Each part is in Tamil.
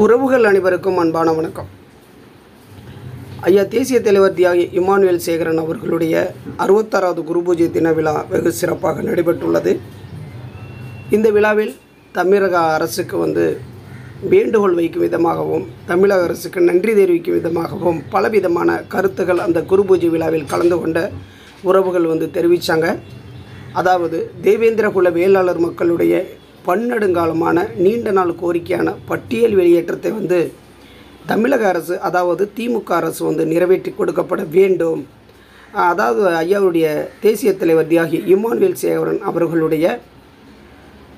உறவுகள் அனைவருக்கும் அன்பான வணக்கம். ஐயா தேசிய தலைவர் தியாகி இமானுவேல் சேகரன் அவர்களுடைய அறுபத்தாறாவது குரு பூஜை தின விழா வெகு சிறப்பாக நடைபெற்றுள்ளது. இந்த விழாவில் தமிழக அரசுக்கு வந்து வேண்டுகோள் வைக்கும் விதமாகவும் தமிழக அரசுக்கு நன்றி தெரிவிக்கும் விதமாகவும் பலவிதமான கருத்துகள் அந்த குரு பூஜை விழாவில் கலந்து கொண்ட உறவுகள் வந்து தெரிவித்தாங்க அதாவது தேவேந்திர குல வேளாளர் மக்களுடைய பன்னெடுங்காலமான நீண்ட நாள் கோரிக்கையான பட்டியல் வெளியேற்றத்தை வந்து தமிழக அரசு அதாவது திமுக அரசு வந்து நிறைவேற்றி கொடுக்கப்பட வேண்டும். அதாவது ஐயாவுடைய தேசிய தலைவர் தியாகி இமானுவேல் சேகரன் அவர்களுடைய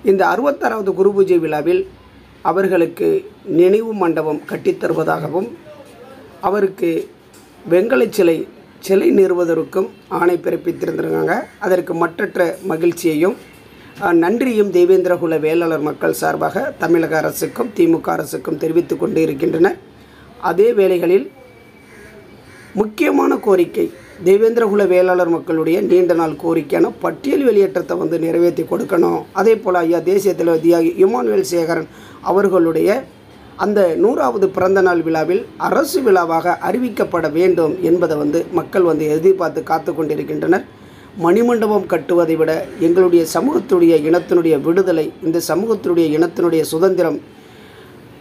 இந்த அறுபத்தாறாவது குரு பூஜை விழாவில் அவர்களுக்கு நினைவு மண்டபம் கட்டித் தருவதாகவும் அவருக்கு வெங்கலச் சிலை சிலை நிறுவதற்கும் ஆணை பிறப்பித்திருந்திருக்காங்க. அதற்கு மற்றற்ற மகிழ்ச்சியையும் நன்றியும் தேவேந்திரகுல வேளாளர் மக்கள் சார்பாக தமிழக அரசுக்கும் திமுக அரசுக்கும் தெரிவித்து கொண்டு இருக்கின்றனர் அதே வேளைகளில் முக்கியமான கோரிக்கை தேவேந்திரகுல வேளாளர் மக்களுடைய நீண்ட நாள் கோரிக்கையான பட்டியல் வெளியேற்றத்தை வந்து நிறைவேற்றி கொடுக்கணும். அதே போல் ஐயா தேசிய தலைவர் தியாகி இமானுவேல் சேகரன் அவர்களுடைய அந்த நூறாவது பிறந்த நாள் விழாவில் அரசு விழாவாக அறிவிக்கப்பட வேண்டும் என்பதை வந்து மக்கள் வந்து எதிர்பார்த்து காத்து கொண்டிருக்கின்றனர். மணிமண்டபம் கட்டுவதை விட எங்களுடைய சமூகத்துடைய இனத்தினுடைய விடுதலை இந்த சமூகத்தினுடைய இனத்தினுடைய சுதந்திரம்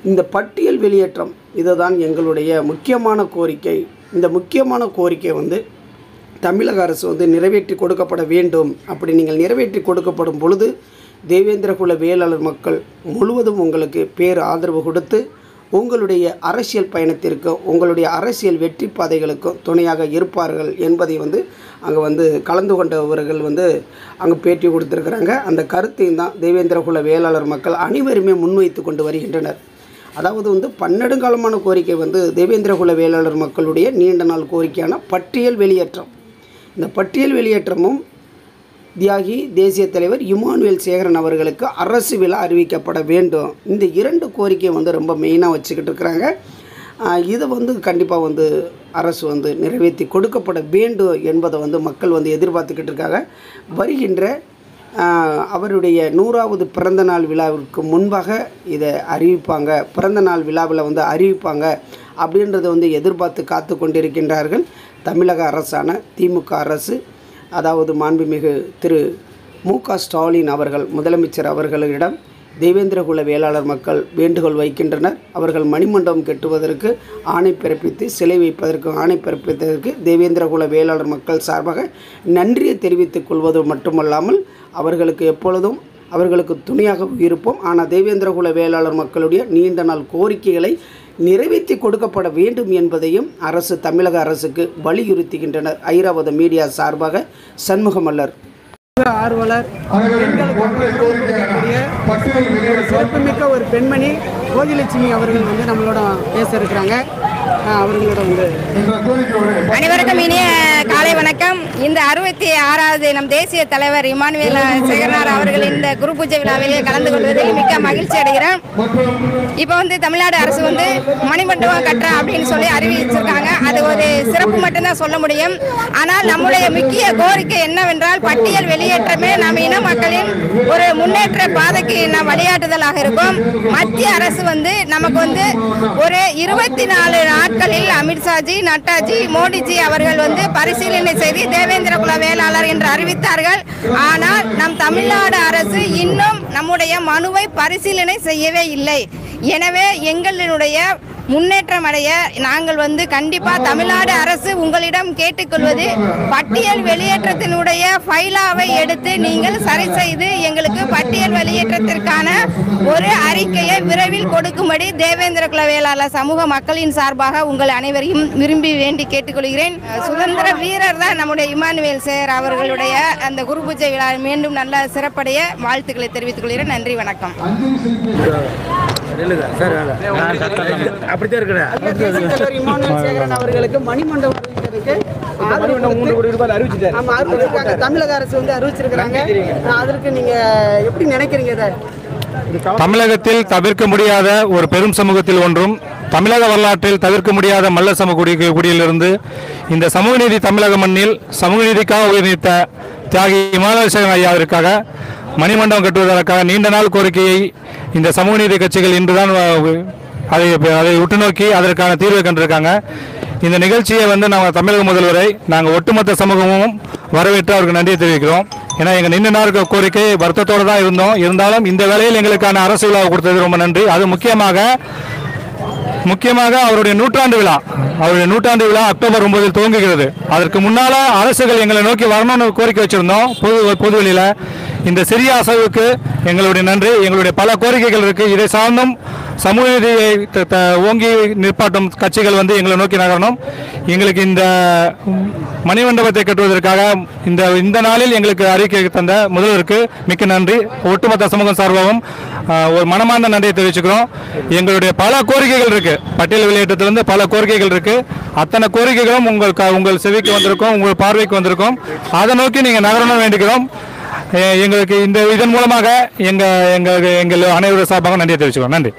இந்த பட்டியல் வெளியேற்றம் இதுதான் எங்களுடைய முக்கியமான கோரிக்கை. இந்த முக்கியமான கோரிக்கை வந்து தமிழக அரசு வந்து நிறைவேற்றி கொடுக்கப்பட வேண்டும். அப்படி நீங்கள் நிறைவேற்றி கொடுக்கப்படும் பொழுது தேவேந்திரகுல வேளாளர் மக்கள் முழுவதும் உங்களுக்கு பேர் ஆதரவு கொடுத்து உங்களுடைய அரசியல் பயணத்திற்கும் உங்களுடைய அரசியல் வெற்றி பாதைகளுக்கும் துணையாக இருப்பார்கள் என்பதை வந்து அங்கே வந்து கலந்து கொண்டவர்கள் வந்து அங்கே பேட்டி கொடுத்துருக்குறாங்க. அந்த கருத்தையும் தான் தேவேந்திரகுல வேளாளர் மக்கள் அனைவருமே முன்வைத்து கொண்டு வருகின்றனர். அதாவது வந்து பன்னெடுங்காலமான கோரிக்கை வந்து தேவேந்திரகுல வேளாளர் மக்களுடைய நீண்ட நாள் கோரிக்கையான பட்டியல் வெளியேற்றம். இந்த பட்டியல் வெளியேற்றமும் தியாகி தேசிய தலைவர் இமானுவேல் சேகரன் அவர்களுக்கு அரசு விழா அறிவிக்கப்பட வேண்டும். இந்த இரண்டு கோரிக்கையை வந்து ரொம்ப மெயினாக வச்சுக்கிட்டு இருக்கிறாங்க. இதை வந்து கண்டிப்பாக வந்து அரசு வந்து நிறைவேற்றி கொடுக்கப்பட வேண்டும் என்பதை வந்து மக்கள் வந்து எதிர்பார்த்துக்கிட்டு இருக்காங்க. வருகின்ற அவருடைய நூறாவது பிறந்த நாள் விழாவிற்கு முன்பாக இதை அறிவிப்பாங்க. பிறந்த நாள் விழாவில் வந்து அறிவிப்பாங்க அப்படின்றத வந்து எதிர்பார்த்து காத்து கொண்டிருக்கின்றார்கள் தமிழக அரசான திமுக அரசு. அதாவது மாண்புமிகு திரு மு க ஸ்டாலின் அவர்கள் முதலமைச்சர் அவர்களிடம் தேவேந்திரகுல வேளாளர் மக்கள் வேண்டுகோள் வைக்கின்றனர். அவர்கள் மணிமண்டபம் கெட்டுவதற்கு ஆணை பிறப்பித்து சிலை வைப்பதற்கு ஆணை பிறப்பித்ததற்கு தேவேந்திரகுல வேளாளர் மக்கள் சார்பாக நன்றியை தெரிவித்துக் கொள்வது மட்டுமல்லாமல் அவர்களுக்கு எப்பொழுதும் அவர்களுக்கு துணையாக இருப்போம். ஆனால் தேவேந்திரகுல வேளாளர் மக்களுடைய நீண்ட நாள் கோரிக்கைகளை நிறைவேற்றி கொடுக்கப்பட வேண்டும் என்பதையும் அரசு தமிழக அரசுக்கு வலியுறுத்துகின்றனர். ஐராவத மீடியா சார்பாக சண்முகமல்லர் ஆர்வலர் சிறப்புமிக்க ஒரு பெண்மணி கோகிலட்சுமி அவர்கள் வந்து நம்மளோட பேச இருக்கிறாங்க. அவர்களோட வந்து அனைவருக்கும் இனிய காலை வணக்கம். இந்த அறுபத்தி ஆறாவது நம் தேசிய தலைவர் இமானுவேல் சேகர்னார் அவர்கள் இந்த குரு பூஜை விழாவிலே கலந்து கொள்வதில் மிக்க மகிழ்ச்சி அடைகிறோம். இப்போ வந்து தமிழ்நாடு அரசு வந்து மணிமண்டபம் கட்டுறேன் அப்படின்னு சொல்லி அறிவிச்சிருக்காங்க. அது ஒரு சிறப்பு மட்டும்தான் சொல்ல முடியும். ஆனால் நம்முடைய முக்கிய கோரிக்கை என்னவென்றால் பட்டியல் வெளியேற்றமே நம் இன மக்களின் ஒரு முன்னேற்ற பாதைக்கு நாம் வழியாட்டுதலாக இருக்கும். மத்திய அரசு வந்து நமக்கு வந்து ஒரு இருபத்தி நாலு நாட்களில் அமித்ஷாஜி நட்டாஜி மோடிஜி அவர்கள் வந்து பரிசீலனை செய்து தேவேந்திர குல வேளாளர் என்று அறிவித்தார்கள். ஆனால் நம் தமிழ்நாடு அரசு இன்னும் நம்முடைய மனுவை பரிசீலனை செய்யவே இல்லை. எனவே எங்களுடைய முன்னேற்றம் அடைய நாங்கள் வந்து கண்டிப்பா தமிழ்நாடு அரசு உங்களிடம் கேட்டுக்கொள்வது பட்டியல் வெளியேற்றத்தினுடைய ஃபைலாவை எடுத்து நீங்கள் சரி செய்து எங்களுக்கு பட்டியல் வெளியேற்றத்திற்கான ஒரு அறிக்கையை விரைவில் கொடுக்கும்படி தேவேந்திர குல வேளாளர் சமூக மக்களின் சார்பாக உங்கள் அனைவரையும் விரும்பி வேண்டி கேட்டுக்கொள்கிறேன். சுதந்திர வீரர் தான் நம்முடைய இமானுவேல் சேர் அவர்களுடைய அந்த குரு பூஜை விழா மீண்டும் நல்ல சிறப்படைய வாழ்த்துக்களை தெரிவித்துக் கொள்கிறேன். நன்றி வணக்கம். அப்படித்தான் இருக்கிறேன். தேசிய தலைவர் இமானுவேல் சேகரன் அவர்களுக்கு மணிமண்டபம் அறிவிக்கிறதுக்கு ஆதரவு கொடுத்து- ஆமா, அறிவிச்சிருக்காங்க. தமிழக அரசு வந்து அறிவிச்சிருக்கிறாங்க. அதற்கு நீங்க எப்படி நினைக்கிறீங்க இதை? தமிழகத்தில் தவிர்க்க முடியாத ஒரு பெரும் சமூகத்தில் ஒன்றும் தமிழக வரலாற்றில் தவிர்க்க முடியாத மல்ல சமூக குடி குடியிலிருந்து இந்த சமூக நீதி தமிழக மண்ணில் சமூக நீதிக்காக உயிர்நீத்த தியாகி இமானுவேல் ஐயாவிற்காக மணிமண்டபம் கட்டுவதற்காக நீண்ட நாள் கோரிக்கையை இந்த சமூக நீதி கட்சிகள் இன்றுதான் அதை அதை உற்று நோக்கி அதற்கான தீர்வை கண்டிருக்காங்க. இந்த நிகழ்ச்சியை வந்து நாங்கள் தமிழக முதல்வரை நாங்கள் ஒட்டுமொத்த சமூகமும் வரவேற்று அவருக்கு நன்றியை தெரிவிக்கிறோம். ஏன்னா எங்கள் நின்று நாள் கோரிக்கை வருத்தத்தோடு தான் இருந்தோம். இருந்தாலும் இந்த வேலையில் எங்களுக்கான அரசு விழாவை கொடுத்தது ரொம்ப நன்றி. அது முக்கியமாக முக்கியமாக அவருடைய நூற்றாண்டு விழா. அவருடைய நூற்றாண்டு விழா அக்டோபர் ஒன்பதில் துவங்குகிறது. அதற்கு முன்னால் அரசுகள் எங்களை நோக்கி வரணும்னு கோரிக்கை வச்சிருந்தோம். பொது பொதுவெளியில் இந்த சிறிய அசைவுக்கு எங்களுடைய நன்றி. எங்களுடைய பல கோரிக்கைகள் இருக்கு. இதை சார்ந்தும் சமூக நீதியை த- ஓங்கி நிற்பாட்டும் கட்சிகள் வந்து எங்களை நோக்கி நகரணும். எங்களுக்கு இந்த மணிமண்டபத்தை கட்டுவதற்காக இந்த இந்த நாளில் எங்களுக்கு அறிக்கை தந்த முதல்வருக்கு மிக்க நன்றி. ஒட்டுமொத்த சமூகம் சார்பாகவும் ஒரு மனமார்ந்த நன்றியை தெரிவிச்சுக்கிறோம். எங்களுடைய பல கோரிக்கைகள் இருக்கு. பட்டியல் வெளியேற்றத்திலிருந்து பல கோரிக்கைகள் இருக்கு. அத்தனை கோரிக்கைகளும் உங்கள் க- உங்கள் செவிக்கு வந்திருக்கும் உங்கள் பார்வைக்கு வந்திருக்கும். அதை நோக்கி நீங்கள் நகரணும் வேண்டுகிறோம். எங்களுக்கு இந்த இதன் மூலமாக எங்க எங்க எங்கள் அனைவரும் சார்பாக நன்றியை தெரிவிச்சுக்கிறோம். நன்றி.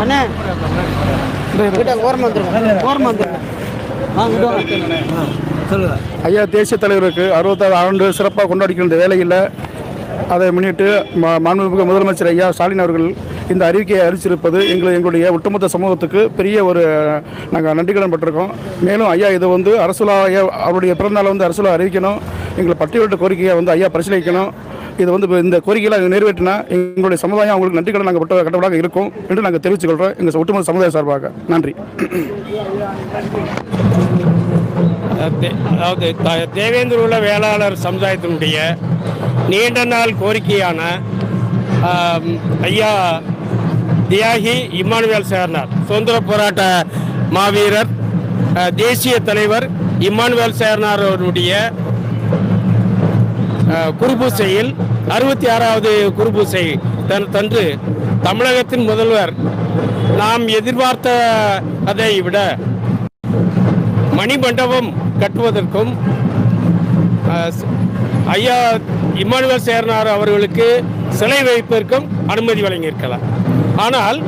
அண்ணே. ஐயா தேசிய தலைவருக்கு அறுபத்தாறு ஆண்டு சிறப்பாக கொண்டாடிக்கின்ற வேளையில் அதை முன்னிட்டு மா- மாண்புமிகு முதலமைச்சர் ஐயா ஸ்டாலின் அவர்கள் இந்த அறிவிக்கையை அறிவிச்சிருப்பது எங்கள் எங்களுடைய ஒட்டுமொத்த சமூகத்துக்கு பெரிய ஒரு நாங்கள் நன்றிக்கடன் பட்டிருக்கோம். மேலும் ஐயா இது வந்து அரசுலா ஐயா அவருடைய பிறந்தநாளை வந்து அரசுலா அறிவிக்கணும். எங்களை பட்டியலிட்ட கோரிக்கையை வந்து ஐயா பரிசீலிக்கணும். இது வந்து இந்த கோரிக்கைகளை நிறைவேற்றினா எங்களுடைய சமுதாயம் அவங்களுக்கு நன்றிக்கடன் நாங்கள் பட்ட கட்டப்படாக இருக்கும் என்று நாங்கள் தெரிவித்துக்கொள்கிறோம் எங்கள் ஒட்டுமொத்த சமுதாய சார்பாக நன்றி. அதாவது த- தேவேந்திர உள்ள வேளாளர் சமுதாயத்தினுடைய நீண்ட நாள் கோரிக்கையான ஐயா தியாகி இம்மானுவேல் சேர்னார் சுதந்திர போராட்ட மாவீரர் தேசிய தலைவர் இம்மானுவேல் சேர்னார் அவருடைய குருபூசையில் அறுபத்தி ஆறாவது குருபூசை தன் தன்று தமிழகத்தின் முதல்வர். நாம் எதிர்பார்த்த அதை விட மணிமண்டபம் கட்டுவதற்கும் ஐயா இம்மானுவேல் சேர்னார் அவர்களுக்கு சிலை வைப்பதற்கும் அனுமதி வழங்கியிருக்கலாம். ஆனால்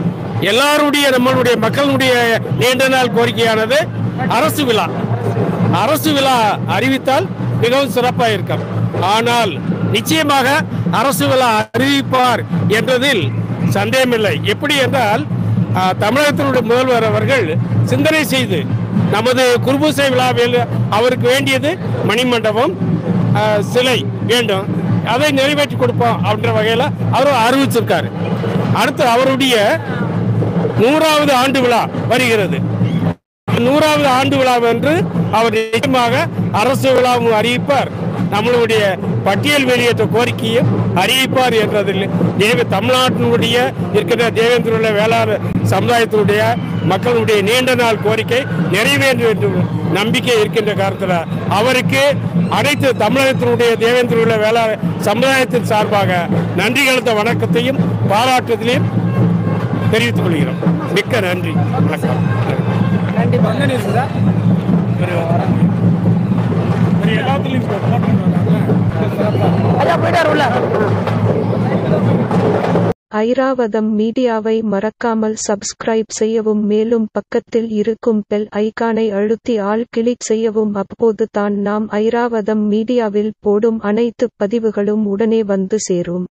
எல்லாருடைய நம்மளுடைய மக்களுடைய நீண்ட நாள் கோரிக்கையானது அரசு விழா. அரசு விழா அறிவித்தால் மிகவும் சிறப்பாக இருக்கும். ஆனால் நிச்சயமாக அரசு விழா அறிவிப்பார் என்றதில் சந்தேகமில்லை. எப்படி என்றால் தமிழகத்தினுடைய முதல்வர் அவர்கள் சிந்தனை செய்து நமது குருபூசை விழாவில் அவருக்கு வேண்டியது மணிமண்டபம் சிலை வேண்டும். அதை நிறைவேற்றி கொடுப்போம் அப்படின்ற வகையில் அவர் அறிவிச்சிருக்காரு. அடுத்து அவருடைய நூறாவது ஆண்டு விழா வருகிறது. நூறாவது ஆண்டு விழா என்று அவர் நிச்சயமாக அரசு விழாவும் அறிவிப்பார். நம்மளுடைய பட்டியல் வெளியேற்ற கோரிக்கையும் அறிவிப்பார் என்றதில் தேவ தமிழ்நாட்டினுடைய இருக்கின்ற தேவேந்திர வேளாண் சமுதாயத்தினுடைய மக்களுடைய நீண்ட நாள் கோரிக்கை நிறைவேறும் என்று நம்பிக்கை இருக்கின்ற காரணத்தில் அவருக்கு அனைத்து தமிழகத்தினுடைய தேவேந்திர வேளாண் சமுதாயத்தின் சார்பாக நன்றி கலந்த வணக்கத்தையும் பாராட்டுதலையும் தெரிவித்துக் கொள்கிறோம். மிக்க நன்றி. வணக்கம். உள்ள. ஐராவதம் மீடியாவை மறக்காமல் சப்ஸ்கிரைப் செய்யவும் மேலும் பக்கத்தில் இருக்கும் பெல் ஐகானை அழுத்தி ஆல் கிளிக் செய்யவும் அப்போது தான் நாம் ஐராவதம் மீடியாவில் போடும் அனைத்து பதிவுகளும் உடனே வந்து சேரும்.